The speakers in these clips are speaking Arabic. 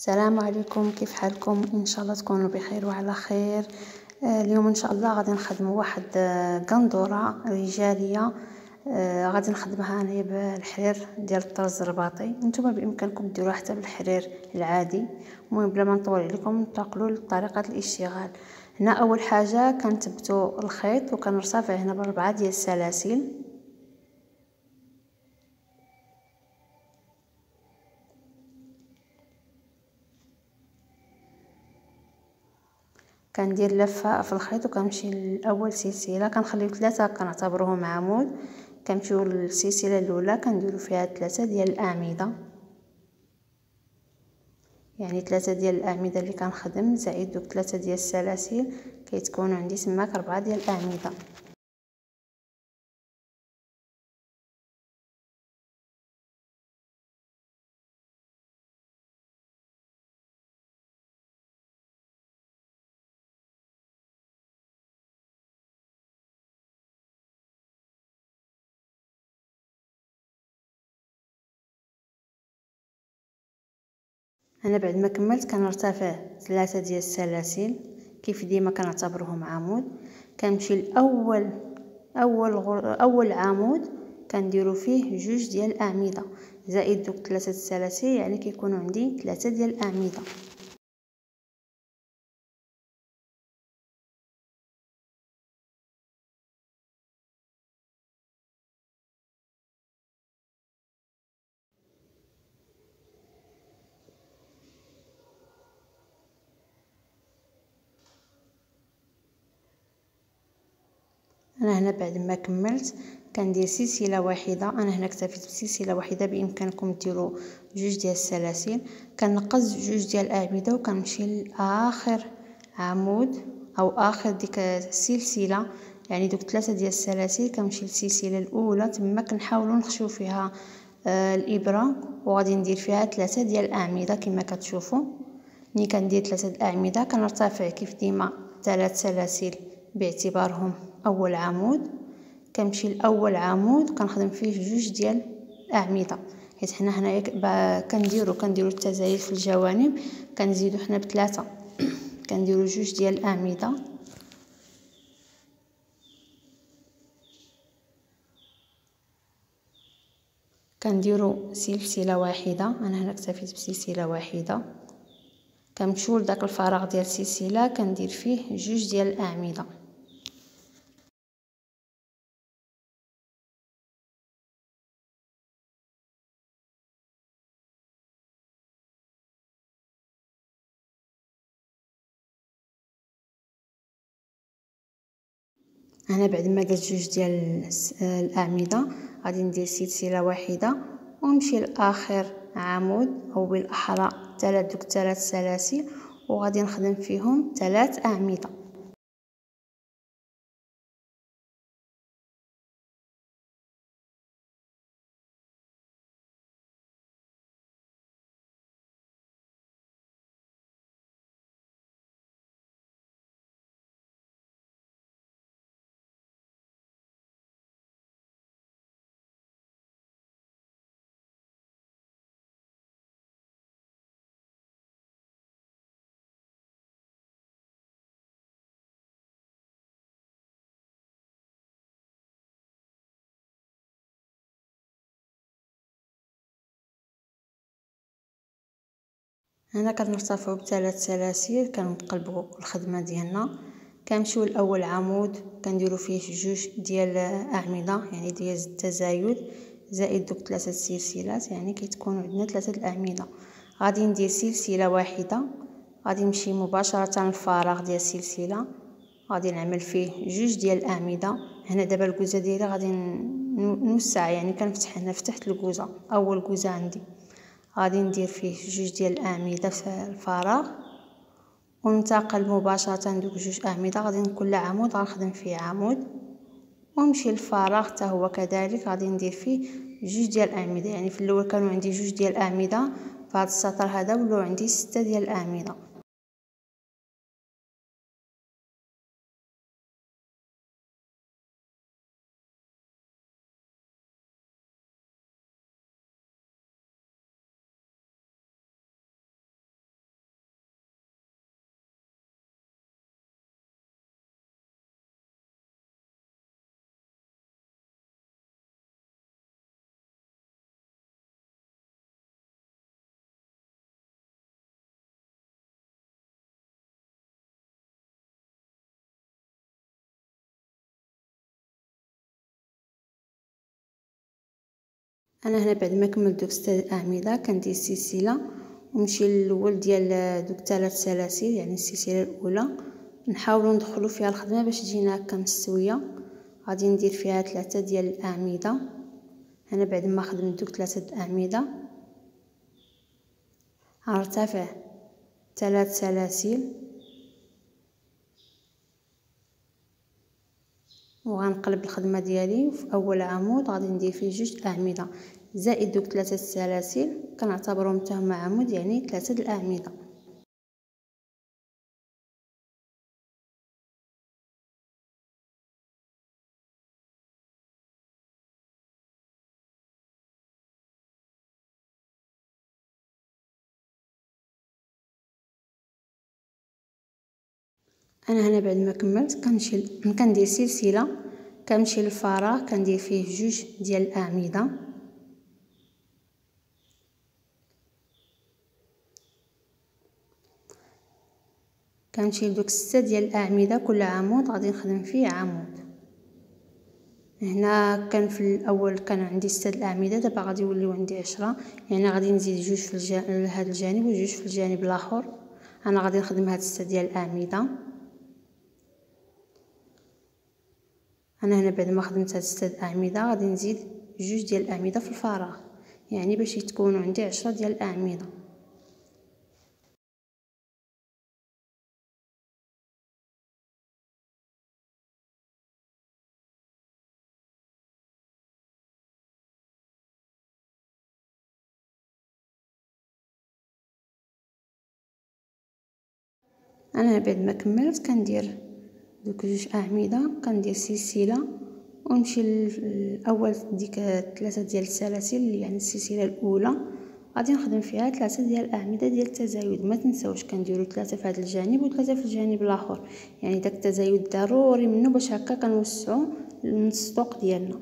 السلام عليكم. كيف حالكم؟ إن شاء الله تكونوا بخير وعلى خير. آه، اليوم إن شاء الله غادي نخدموا واحد آه، قندوره رجالية. آه، غادي نخدمها أنا بالحرير ديال الطرز الرباطي. نتوما بإمكانكم ديروها حتى بالحرير العادي. المهم بلا ما نطول عليكم ننتقلوا لطريقة الاشتغال. هنا أول حاجة كنثبتوا الخيط وكنرتفع هنا بأربعة ديال السلاسل. كندير لفة في الخيط وكنمشي لأول سلسلة كنخليو ثلاثة كنعتبروهم عمود كنمشيو للسلسلة الأولى كنديرو فيها ثلاثة ديال الاعمده يعني ثلاثة ديال الاعمده اللي كنخدم زائد دوك ثلاثة ديال السلاسل كيتكونوا عندي تماك أربعة ديال الاعمده أنا بعد ما كملت كنرتفع ثلاثة ديال السلاسل كيف ديما كنعتبرهم عمود. كنمشي لأول أول غر... أول عمود كنديرو فيه جوج ديال الأعمدة. زائد دوك ثلاثة السلاسل يعني كيكونوا عندي ثلاثة ديال الأعمدة. أنا هنا بعد ما كملت كندير سلسلة واحدة. أنا هنا اكتفيت بسلسلة واحدة بإمكانكم ديروا جوج ديال السلاسل. كنقز جوج ديال الأعمدة وكنمشي لآخر عمود أو آخر ديك السلسلة. يعني دوك ثلاثة ديال السلاسل كنمشي للسلسلة الأولى. تما كنحاولوا نخشيو فيها آه الإبرة وغادي ندير فيها ثلاثة ديال الأعمدة كما كتشوفوا. ملي كندير ثلاثة الأعمدة كنرتفع كيف ديما ثلاث سلاسل. باعتبارهم أول عمود. كنمشي لأول عمود كنخدم فيه جوج ديال الأعمدة. حيت حنا هنايا كنديرو كنديرو التزايد في الجوانب كنزيدو حنا بثلاثه كنديرو جوج ديال الأعمدة. كنديرو سلسلة واحدة. أنا هنا اكتفيت بسلسلة واحدة. كنمشيو لداك الفراغ ديال السلسلة كندير فيه جوج ديال الأعمدة. أنا بعد ما درت جوج ديال الأعمدة غادي ندير سلسلة واحدة ونمشي لآخر عمود أو بالأحرى ثلاث دوك ثلاث سلاسل وغادي نخدم فيهم ثلاث أعمدة. هنا كنرتفعوا بثلاث سلاسل كنقلبوا الخدمة ديالنا. كنمشيو لأول عمود كنديروا فيه جوج ديال الأعمدة يعني ديال التزايد زائد دوك ثلاثة سلسلات يعني كيتكونوا عندنا ثلاثة الأعمدة. غادي ندير سلسلة واحدة غادي نمشي مباشرة للفراغ ديال السلسلة. غادي نعمل فيه جوج ديال الأعمدة. هنا دابا الكوزة ديالي غادي نوسع يعني كنفتح هنا فتحت الكوزة. أول كوزة عندي. غادي ندير فيه جوج ديال الأعمدة في الفراغ وننتقل مباشرة دوك جوج أعمدة غادي كل عمود غنخدم فيه عمود. ونمشي للفراغ حتى هو كذلك غادي ندير فيه جوج ديال الأعمدة. يعني في الأول كانوا عندي جوج ديال الأعمدة هذا السطر هذا ولاو عندي ستة ديال الأعمدة. أنا هنا بعد ما كملت دوك ستة الأعمدة كندير سلسله ونمشي للأول ديال دوك ثلاث سلاسل يعني السلسلة الأولى. نحاولوا ندخلوا فيها الخدمة باش تجينا هكا مستويه غادي ندير فيها ثلاثة ديال الأعمدة. أنا بعد ما خدمت دوك ثلاثة الأعمدة ارتفع ثلاث سلاسل. وغنقلب الخدمة ديالي في أول عمود غادي ندير فيه جوج أعمدة. زائد دوك ثلاثة السلاسل كنعتبرهم حتى هما عمود يعني ثلاثة الأعمدة. أنا هنا بعد ما كملت كنمشي كندير سلسلة كنمشي للفراغ كندير فيه جوج ديال الأعمدة. كنمشي لدوك ستة ديال الأعمدة كل عمود غادي نخدم فيه عمود. هنا كان في الأول كان عندي ستة الأعمدة دابا غادي يوليو عندي عشرة. يعني غادي نزيد جوج في الجانب هذا الجانب وجوج في الجانب الآخر. أنا غادي نخدم هاد ستة ديال الأعمدة. أنا هنا بعد ما خدمت هاد ستة الاعمده غادي نزيد جوج ديال الأعمدة في الفراغ. يعني باش يتكونوا عندي عشرة ديال الأعمدة. أنا بعد ما كملت كندير دوك جوج أعمدة كندير سلسلة ونمشي الأول ديك ثلاثة ديال السلاسل يعني السلسلة الأولى. غادي نخدم فيها ثلاثة ديال الأعمدة ديال التزايد. ما تنساوش كنديروا ثلاثة في هذا الجانب وثلاثه في الجانب الآخر. يعني داك التزايد ضروري منه باش هكا كنوسعوا السطوق ديالنا.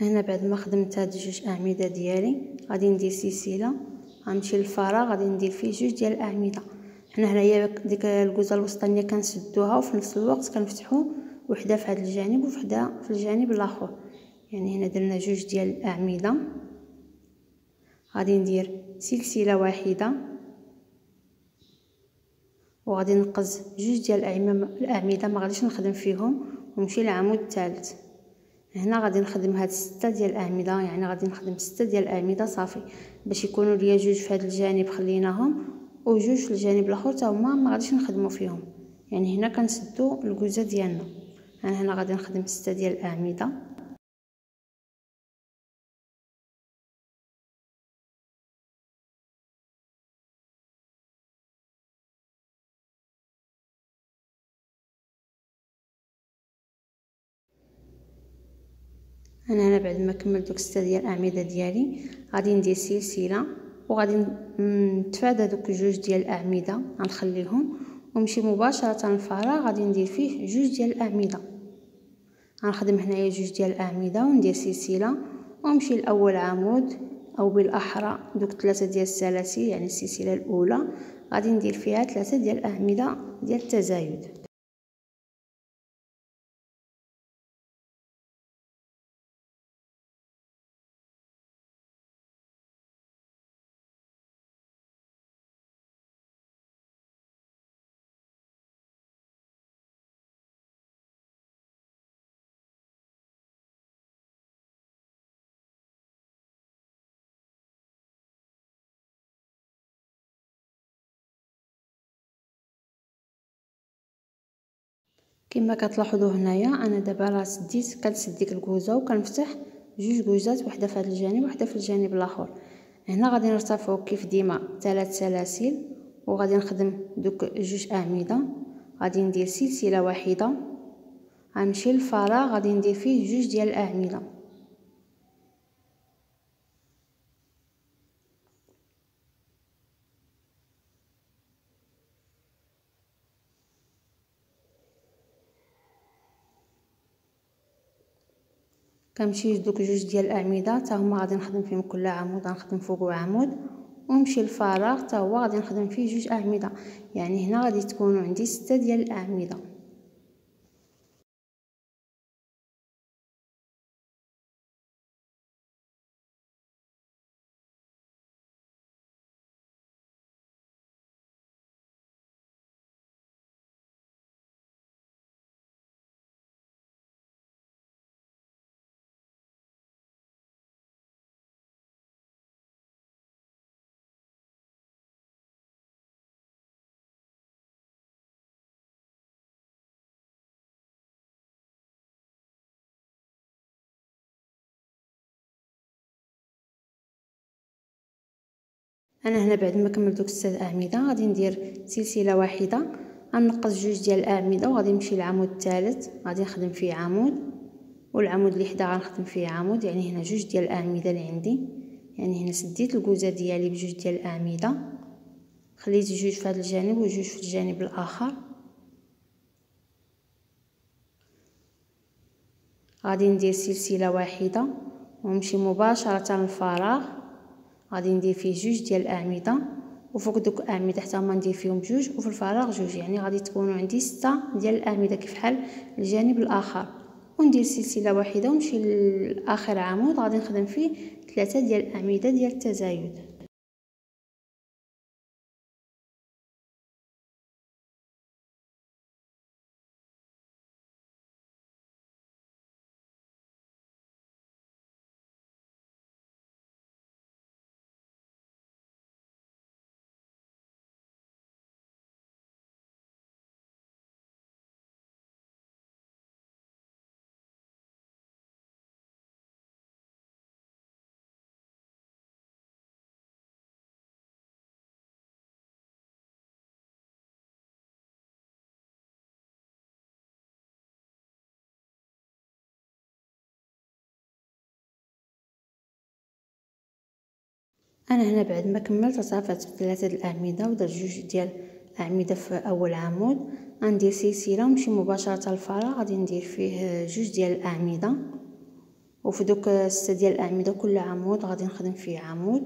هنا بعد ما خدمت هاد جوج أعمدة ديالي غادي ندير سلسلة غنمشي للفراغ غادي ندير فيه جوج ديال الأعمدة. حنا هنايا ديك الكوزة الوسطانية كنسدوها وفي نفس الوقت كنفتحوا وحدة في هذا الجانب وحده في الجانب الآخر. يعني هنا درنا جوج ديال الأعمدة. غادي ندير سلسلة واحدة. وغادي نقز جوج ديال الأعمدة ما غاديش نخدم فيهم ونمشي للعمود الثالث. هنا غادي نخدم هاد ستة ديال الاعمده يعني غادي نخدم ستة ديال الاعمده صافي باش يكونوا ليا جوج في هذا الجانب خليناهم وجوج في الجانب الآخر حتى هما ما غاديش نخدموا فيهم. يعني هنا كنسدو الكوزه ديالنا. أنا هنا غادي نخدم ستة ديال الاعمده أنا هنا بعد ما كملت دوك ستة ديال الاعمده ديالي غادي ندير سلسلة وغادي نتفادى دوك جوج ديال الاعمده غنخليهم ونمشي مباشرة للفراغ غادي ندير فيه جوج ديال الاعمده غنخدم هنايا جوج ديال الاعمده وندير سلسلة ونمشي لأول عمود أو بالأحرى دوك ثلاثة ديال السلاسل يعني السلسلة الأولى غادي ندير فيها ثلاثة ديال الاعمده ديال التزايد. كما كتلاحظوا هنايا أنا دابا راه سديت كنسد ديك الكوزة وكنفتح جوج كوزات وحدة في هذا الجانب وحدة في الجانب الآخر. هنا غادي نرتفعوا كيف ديما ثلاث سلاسل وغادي نخدم دوك جوج أعمدة. غادي ندير سلسلة واحدة. غنمشي للفراغ غادي ندير فيه جوج ديال الأعمدة. كنمشي دوك جوج ديال الأعمدة حتى هما غادي نخدم فيهم كل عمود غنخدم فوقو عمود ونمشي للفراغ حتى هو غادي نخدم فيه جوج أعمدة. يعني هنا غادي تكونوا عندي ستة ديال الأعمدة. أنا هنا بعد ما كملت دوك الست أعمدة غادي ندير سلسلة واحدة. غنقص جوج ديال الأعمدة وغادي نمشي للعمود الثالث. غادي نخدم فيه عمود والعمود اللي حدا غنخدم فيه عمود. يعني هنا جوج ديال الأعمدة اللي عندي. يعني هنا سديت الكوزه ديالي بجوج ديال الأعمدة. خليت جوج في هذا الجانب وجوج في الجانب الآخر. غادي ندير سلسلة واحدة ونمشي مباشرة للفراغ. غادي ندير فيه جوج ديال الأعمدة وفوق دوك الأعمدة حتى هما ندير فيهم جوج وفي الفراغ جوج يعني غادي تكونوا عندي ستة ديال الأعمدة كيف حال الجانب الآخر. وندير سلسلة واحدة ونمشي لاخر عمود غادي نخدم فيه ثلاثة ديال الأعمدة ديال التزايد. أنا هنا بعد ما كملت صافت بثلاثه الأعمدة ودرت جوج ديال الأعمدة في أول عمود غندير سلسلة ونمشي مباشرة للفراغ غادي ندير فيه جوج ديال الأعمدة. وفي دوك ستة ديال الأعمدة كل عمود غادي نخدم فيه عمود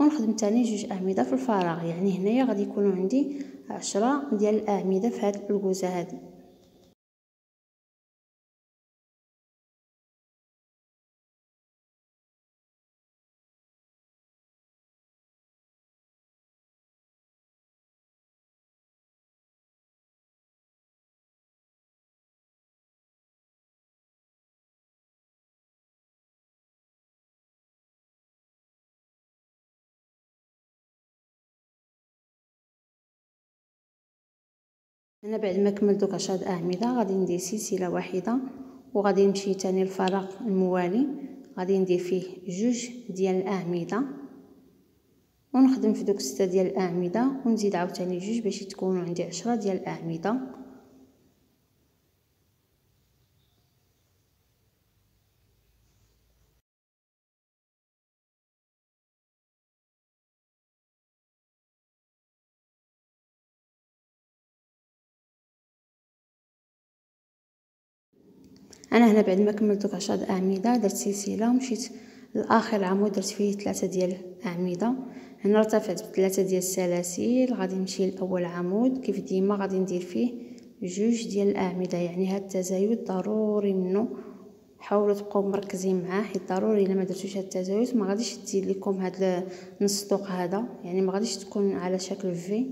ونخدم تاني جوج أعمدة في الفراغ يعني هنايا غادي يكونوا عندي عشرة ديال الأعمدة في هاد الكوزة هذه أنا بعد ما كملت دوك عشرة اعمده غادي ندير سلسلة واحدة وغادي نمشي تاني الفراغ الموالي. غادي ندير فيه جوج ديال الاعمده ونخدم في دوك ستة ديال الاعمده ونزيد عاوتاني جوج باش تكونوا عندي عشرة ديال الاعمده أنا هنا بعد ما كملت دوك عشرة أعمدة درت سلسلة ومشيت لآخر عمود درت فيه ثلاثة ديال الاعمده هنا ارتفعت بثلاثه ديال السلاسل غادي نمشي لأول عمود كيف ديما غادي ندير فيه جوج ديال الأعمدة. يعني هاد التزايد ضروري منه. حاولوا تبقاو مركزين معاه حيت ضروري إلا ما درتوش هاد التزايد ما غاديش تزيد لكم هاد النص هذا. يعني ما غاديش تكون على شكل في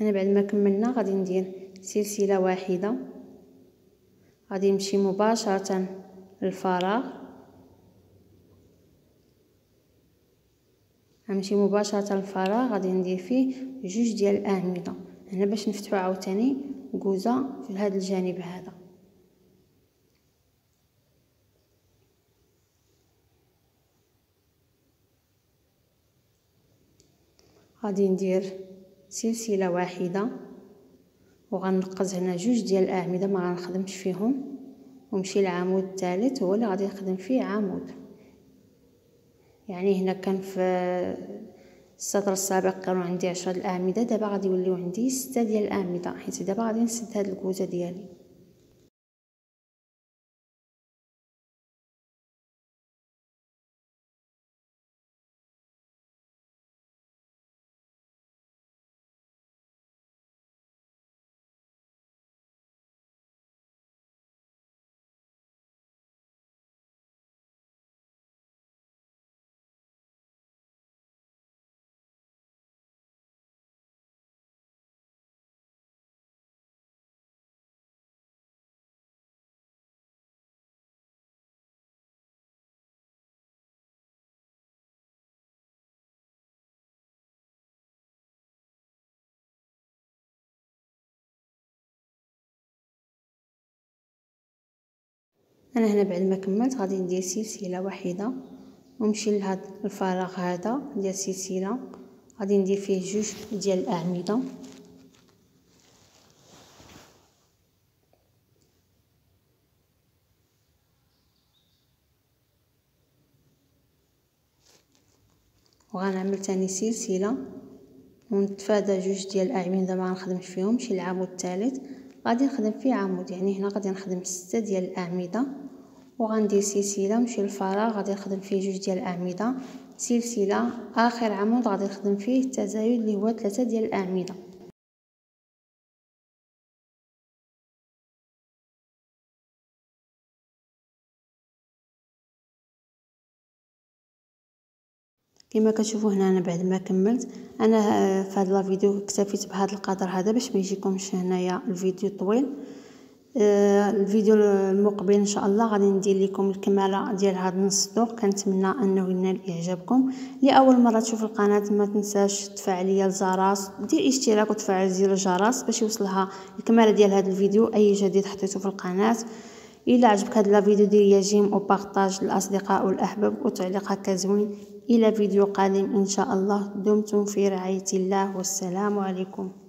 هنا بعد ما كملنا غادي ندير سلسلة واحدة. غادي نمشي مباشرة للفراغ. غنمشي مباشرة للفراغ غادي ندير فيه جوج ديال الأعمدة هنا باش نفتحو عاوتاني كوزة في هذا الجانب هذا. غادي ندير سلسلة واحدة. وغنقز هنا جوج ديال الأعمدة ما غنخدمش فيهم. ونمشي للعمود الثالث هو اللي غادي نخدم فيه عمود يعني هنا كان في السطر السابق كانوا عندي عشرة الأعمدة دابا غادي يوليو عندي ستة ديال الأعمدة حيت دابا غادي نسد هاد الكوزة ديالي. أنا هنا بعد ما كملت غادي ندير سلسلة واحدة ونمشي لهاد الفراغ هذا ديال السلسله غادي ندير فيه جوج ديال الأعمدة. وغنعمل تاني سلسلة. ونتفادى جوج ديال الأعمدة ما غنخدمش فيهم شي العمود الثالث. غادي نخدم فيه عمود يعني هنا غادي نخدم ستة ديال الأعمدة وغندير سلسلة نمشي للفراغ غادي نخدم فيه جوج ديال الأعمدة. سلسلة آخر عمود غادي نخدم فيه التزايد اللي هو ثلاثة ديال الأعمدة. كما كتشوفوا هنا أنا بعد ما كملت أنا في هذا الفيديو اكتفيت بهذا القدر هذا باش ما يجيكمش هنايا الفيديو طويل. آه الفيديو المقبل إن شاء الله غادي ندير لكم الكمالة ديال هذا النص طوق كنتمنى أنه ينال إعجابكم. لأول مرة تشوف القناة ما تنساش تفعلي الجرس دير اشتراك وتفعل زر الجرس باش يوصلها الكمالة ديال هذا الفيديو أي جديد حطيته في القناة. إلا عجبك هذا الفيديو دير j'aime و partage للاصدقاء والأحباب وتعليق هكا زوين. إلى فيديو قادم إن شاء الله. دمتم في رعاية الله. والسلام عليكم.